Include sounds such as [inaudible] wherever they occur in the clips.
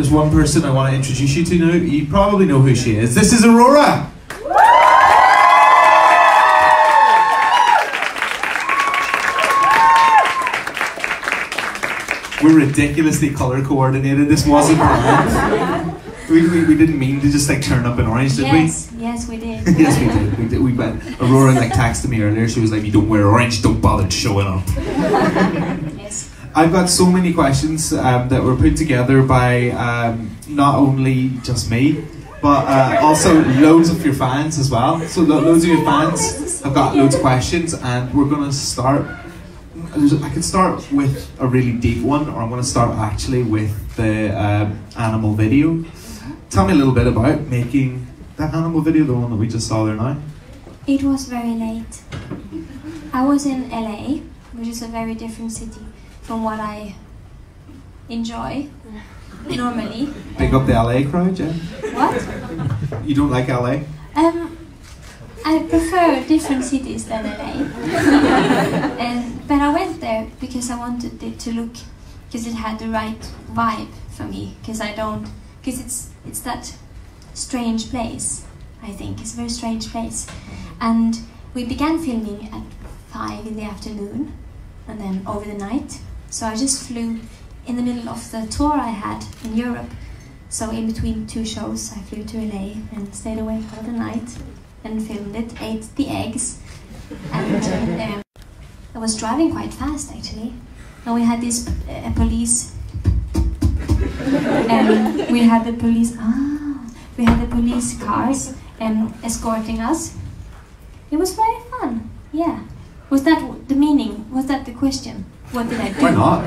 There's one person I want to introduce you to now. You probably know who she is. This is Aurora. We're ridiculously color coordinated. This wasn't planned. We, we, we didn't mean to just like turn up in orange, did yes, yes, we did. [laughs] yes, we did. We did. We went. Aurora like texted me earlier. She was like, "You don't wear orange. Don't bother showing up." I've got so many questions um, that were put together by um, not only just me, but uh, also loads of your fans as well. So lo- loads of your fans have got loads of questions, and we're gonna start. I could start with a really deep one, or I'm gonna start actually with the um, animal video. Tell me a little bit about making that animal video, the one that we just saw there now. It was very late. I was in LA, which is a very different city from what I enjoy normally. Big up the LA crowd, yeah. What? You don't like LA? Um, I prefer different cities than LA. [laughs] and, but I went there because I wanted it to look, because it had the right vibe for me. Because I don't, because it's it's that strange place. I think it's a very strange place. And we began filming at five in the afternoon, and then over the night. So I just flew in the middle of the tour I had in Europe. So in between two shows, I flew to LA and stayed awake for the night and filmed it, ate the eggs, and um, I was driving quite fast actually. And we had this uh, police, and we had the police. Ah, we had the police cars um, escorting us. It was very fun. Yeah. Was that the meaning? Was that the question? What did I do? Why not?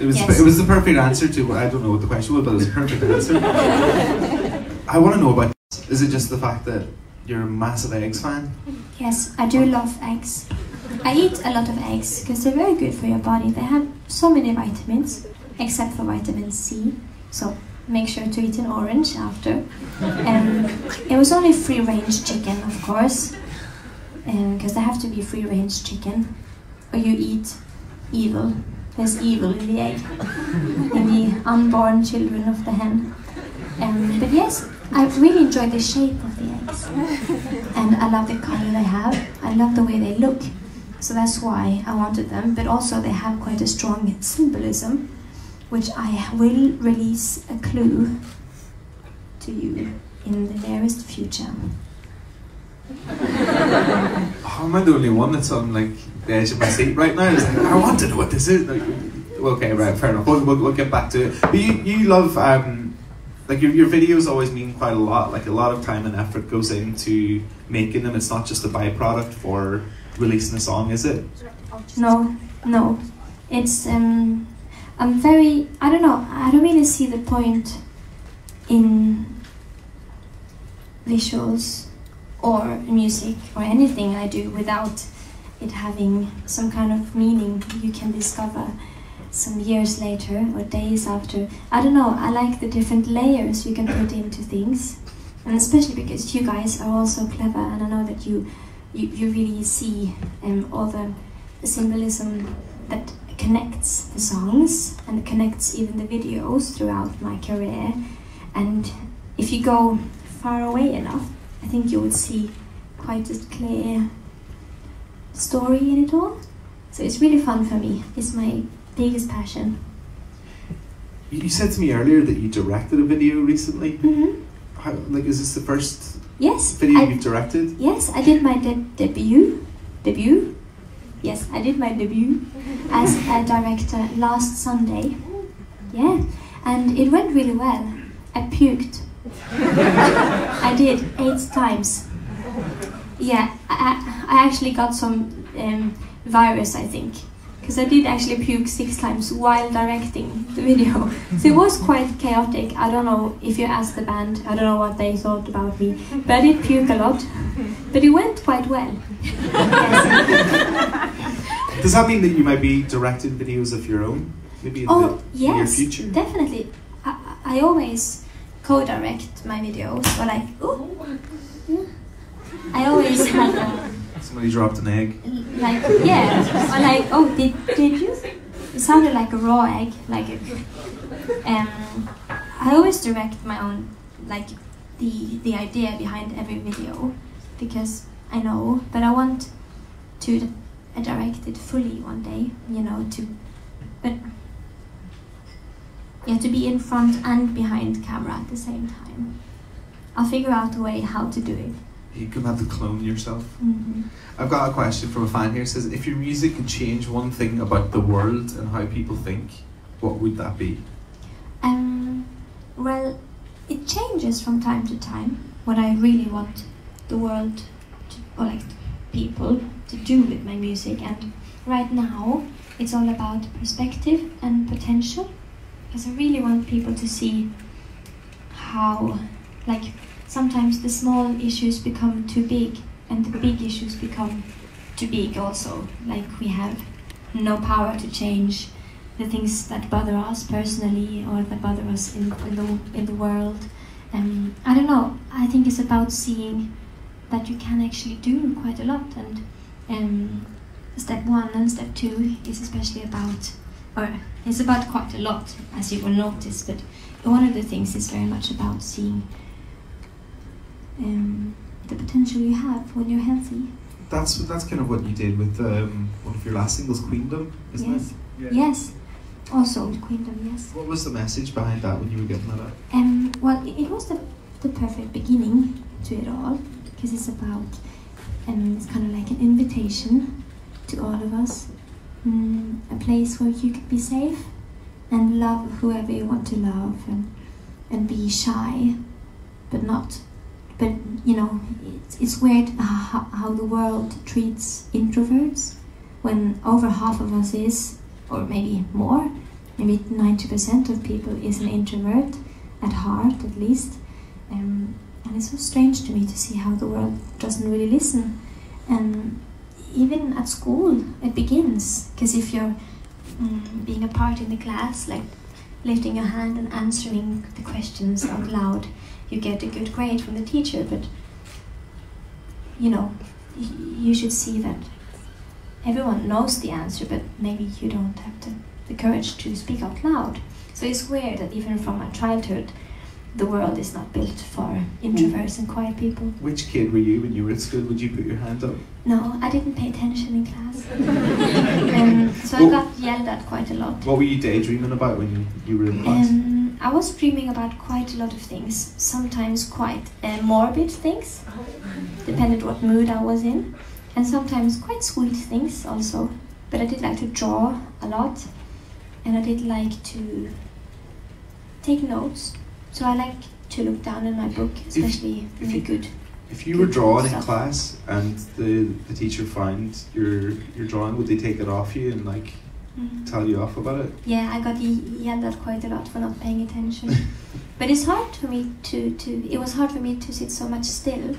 It was, Yes. it was the perfect answer to, I don't know what the question was, but it was a perfect answer. I want to know about, is it just the fact that you're a massive eggs fan? Yes, I do love eggs. I eat a lot of eggs because they're very good for your body. They have so many vitamins, except for vitamin C. So make sure to eat an orange after. Um, it was only free range chicken, of course, because they have to be free range chicken, or you eat evil. There's evil in the egg, [laughs] in the unborn children of the hen. Um, but yes, I really enjoy the shape of the eggs and I love the color they have. I love the way they look. So that's why I wanted them. But also they have quite a strong symbolism, which I will release a clue to you in the nearest future. Oh, am I the only one that's on like the edge of my seat right now? It's like, I want to know what this is. Like, okay, right, fair enough. We'll, we'll, we'll get back to it. But you, you love, um, like your, your videos always mean quite a lot. Like a lot of time and effort goes into making them. It's not just a byproduct for releasing a song, is it? No, no. It's um I'm very I don't know, I don't really see the point in visuals or music or anything I do without it having some kind of meaning you can discover some years later or days after. I don't know, I like the different layers you can put into things. And especially because you guys are also clever and I know that you you, you really see um, all the symbolism that connects the songs and connects even the videos throughout my career. And if you go far away enough, I think you would see quite a clear story in it all. So it's really fun for me. It's my biggest passion. You said to me earlier that you directed a video recently. hmm How, like, is this the first Yes, video I, you've directed? yes, I did my de- debut. Debut? Yes, I did my debut as a director last Sunday. Yeah, and it went really well. I puked. [laughs] I did eight times. Yeah, I, I actually got some um, virus, I think, because I did actually puke six times while directing the video. [laughs] So it was quite chaotic. I don't know if you asked the band, I don't know what they thought about me, but I did puke a lot. But it went quite well. Yes. [laughs] Does that mean that you might be directing videos of your own? Maybe in Oh, the near yes, future? definitely. I, I always co-direct my videos, or like, ooh, yeah. I always [laughs] have a, Somebody dropped an egg. like, yeah, or like, oh, did, did you? it sounded like a raw egg. Like, a, um, I always direct my own, like, the the idea behind every video, because I know, but I want to direct it fully one day. You know, to, but yeah, to be in front and behind camera at the same time. I'll figure out a way how to do it. You can have to clone yourself. hmm I've got a question from a fan here. It says, if your music could change one thing about the world and how people think, what would that be? Um, well, it changes from time to time what I really want the world to, or like people to do with my music. And right now, it's all about perspective and potential. Because I really want people to see how, like, sometimes the small issues become too big and the big issues become too big also. Like, we have no power to change the things that bother us personally or that bother us in, in the in the world. I don't know. I think it's about seeing that you can actually do quite a lot, and um, step one and step two is especially about, or it's about quite a lot, as you will notice. But one of the things is very much about seeing um, the potential you have when you're healthy. That's that's kind of what you did with um, one of your last singles, Queendom, isn't Yes. it? Yes. Also with Queendom, yes. What was the message behind that when you were getting that out? Um, well, it, it was the, the perfect beginning to it all because it's about, um, it's kind of like an invitation to all of us, mm, a place where you can be safe and love whoever you want to love and, and be shy, but not, but you know, it's, it's weird how, how the world treats introverts when over half of us is, or maybe more, maybe 90% of people is an introvert at heart at least. Um, and it's so strange to me to see how the world doesn't really listen. And even at school, it begins. Because if you're mm, being a part in the class, like lifting your hand and answering the questions out loud, you get a good grade from the teacher. But you know, you should see that everyone knows the answer, but maybe you don't have the courage to speak out loud. So it's weird that even from my childhood, the world is not built for introverts and quiet people. Which kid were you when you were at school? Would you put your hand up? No, I didn't pay attention in class. [laughs] um, so I got yelled at quite a lot. What were you daydreaming about when you, you were in class? Um, I was dreaming about quite a lot of things, sometimes quite uh, morbid things, depended what mood I was in, and sometimes quite sweet things also. But I did like to draw a lot, and I did like to take notes. So I like to look down in my book, especially if really you- good. if you were drawing in class and the, the teacher found your your drawing, would they take it off you and like Mm. tell you off about it? Yeah, I got yelled at quite a lot for not paying attention. [laughs] but it's hard for me to, to it was hard for me to sit so much still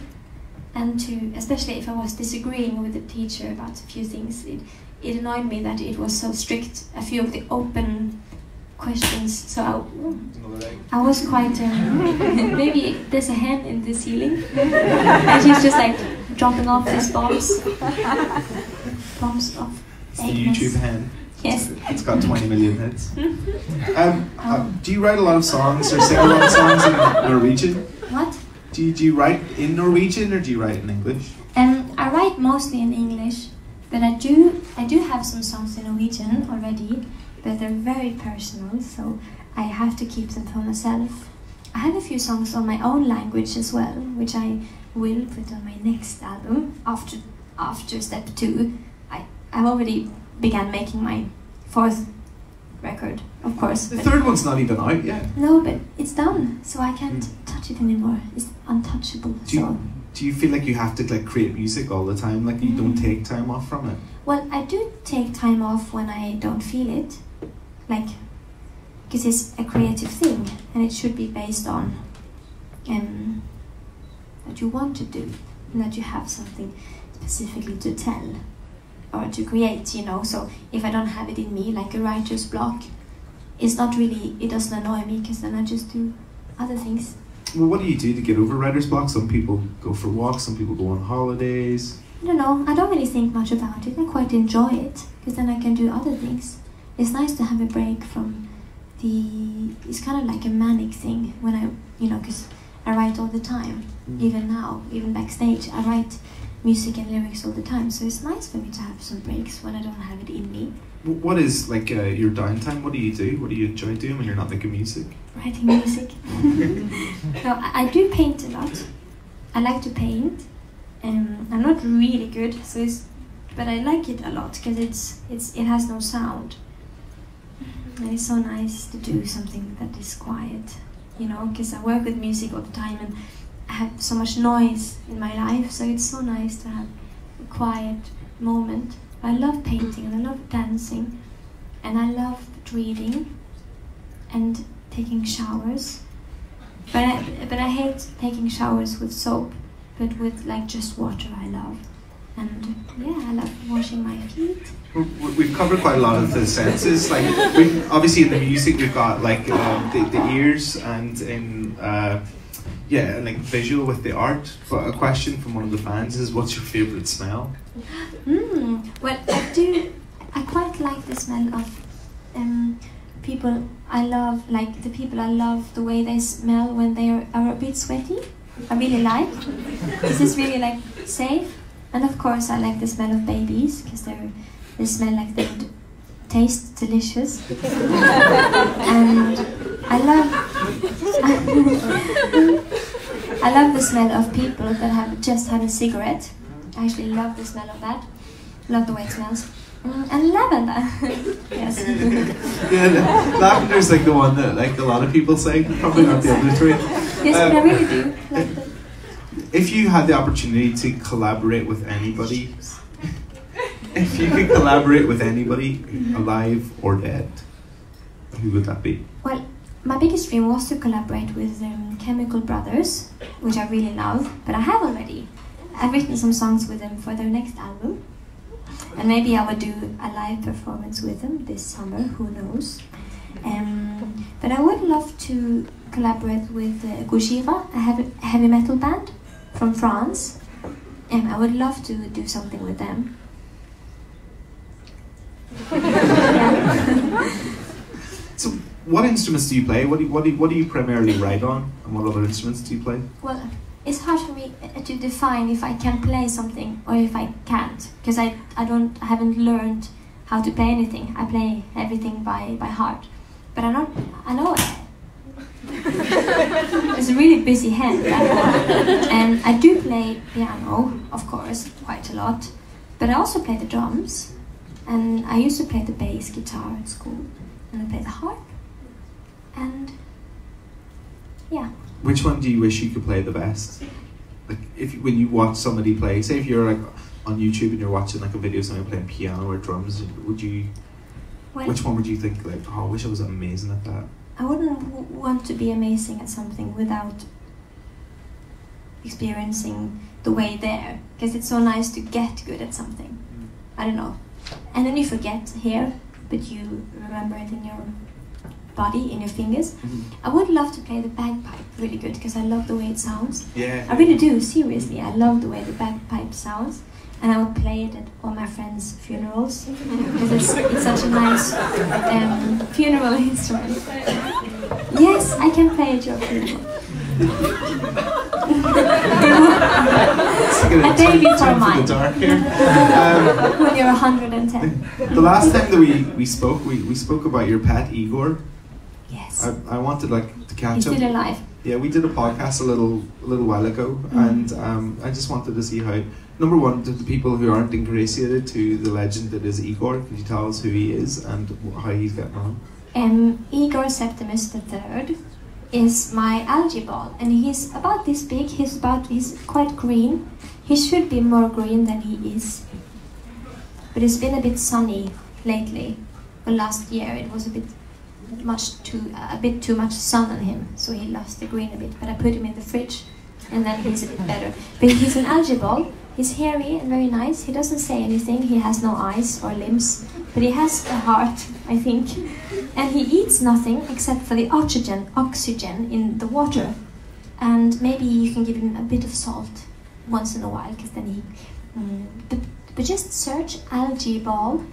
and to especially if I was disagreeing with the teacher about a few things it, it annoyed me that it was so strict a few of the open questions so I, I was quite um, [laughs] maybe there's a hand in the ceiling and she's just like dropping off these bombs bombs of It's the. YouTube hand. yes It's got 20 million hits. [laughs] Um, uh, do you write a lot of songs or sing a lot of songs in Norwegian? what Do you, do you write in Norwegian or do you write in English? Um, I write mostly in English, but I do I do have some songs in Norwegian already, but they're very personal, so I have to keep them for myself. I have a few songs on my own language as well, which I will put on my next album after after step two. I I've already began making my fourth record, of course. The third one's not even out yet. no, but it's done, so I can't touch it anymore. It's untouchable. Do you, so. do you feel like you have to like create music all the time? Like you don't Mm. take time off from it? Well, I do take time off when I don't feel it, like, because it's a creative thing and it should be based on um, that you want to do and that you have something specifically to tell or to create, you know. So if I don't have it in me, like a writer's block, it's not really, it doesn't annoy me because then I just do other things. Well, what do you do to get over writer's block? Some people go for walks, some people go on holidays. I don't know, I don't really think much about it. I quite enjoy it because then I can do other things. It's nice to have a break from the. It's kind of like a manic thing when I, you know, because I write all the time. Even now, even backstage, I write music and lyrics all the time. So it's nice for me to have some breaks when I don't have it in me. What is like uh, your downtime? What do you do? What do you enjoy doing when you're not making music? Writing music. [laughs] no, I, I do paint a lot. I like to paint. Um, I'm not really good, so it's, but I like it a lot because it's it's it has no sound. And it's so nice to do something that is quiet, you know, because I work with music all the time and I have so much noise in my life, so it's so nice to have a quiet moment. I love painting and I love dancing and I love reading and taking showers. But I, but I hate taking showers with soap, but with like just water I love. And yeah, I love washing my feet. We- we- We've covered quite a lot of the senses. Like, we, obviously in the music, we've got like um, the, the ears, and in uh, yeah, like visual with the art. But a question from one of the fans is, "What's your favorite smell?" Mm, well, I do. I quite like the smell of um, people I love, like the people I love, the way they smell when they are, are a bit sweaty. I really like. This is really like safe. And of course, I like the smell of babies because they they smell like they would taste delicious. [laughs] and I love. I love the smell of people that have just had a cigarette. I actually love the smell of that. Love the way it smells. Mm, and lavender. [laughs] yes. Yeah, lavender's like the one that like a lot of people say. Probably not the other three. yes, but I Um, really do [laughs] like the. If you had the opportunity to collaborate with anybody, if you could collaborate with anybody, alive or dead, who would that be? Well, my biggest dream was to collaborate with um, Chemical Brothers, which I really love, but I have already. I've written some songs with them for their next album. And maybe I would do a live performance with them this summer, who knows. Um, but I would love to collaborate with uh, Gojira, a heavy, heavy metal band from France. And I would love to do something with them. [laughs] So, what instruments do you play? What do you, what do you, what do you primarily write on, and what other instruments do you play? Well, it's hard for me uh, to define if I can play something or if I can't, because I, I don't I haven't learned how to play anything. I play everything by, by heart, but I not I know [laughs] it's a really busy hand. [laughs] and I do play piano, of course, quite a lot, but I also play the drums, and I used to play the bass guitar at school, and I play the harp, and yeah. Which one do you wish you could play the best? Like, if you- when you watch somebody play, say if you're like on YouTube and you're watching like a video of somebody playing piano or drums, would you? Well, Which one would you think like? Oh, I wish I was amazing at that. I wouldn't want to be amazing at something without experiencing the way there, because it's so nice to get good at something. I don't know. And then you forget here, but you remember it in your body, in your fingers. I would love to play the bagpipe really good because I love the way it sounds. Yeah. I really do, seriously. I love the way the bagpipe sounds. And I would play it at all my friends' funerals because it's, it's such a nice um, funeral [laughs] instrument. Yes, I can play at your funeral. A A baby for mine. the dark here. Um, when you're 110. the last time that we, we spoke, we, we spoke about your pet Igor. Yes. I, I wanted like to catch He's up. still alive. Yeah, we did a podcast a little a little while ago, Mm. and um, I just wanted to see how. Number one, to the people who aren't ingratiated to the legend that is Igor, could you tell us who he is and how he's getting on? Um, Igor Septimus III is my algae ball, and he's about this big. He's about he's quite green. He should be more green than he is, but it's been a bit sunny lately. Well, last year it was a bit much too a bit too much sun on him, so he lost the green a bit. But I put him in the fridge, and then he's a bit better. But he's an algae ball. He's hairy and very nice. He doesn't say anything. He has no eyes or limbs, but he has a heart, I think. And he eats nothing except for the oxygen, oxygen in the water. And maybe you can give him a bit of salt once in a while, because then he. Mm, but, but just search algae ball